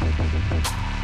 はい。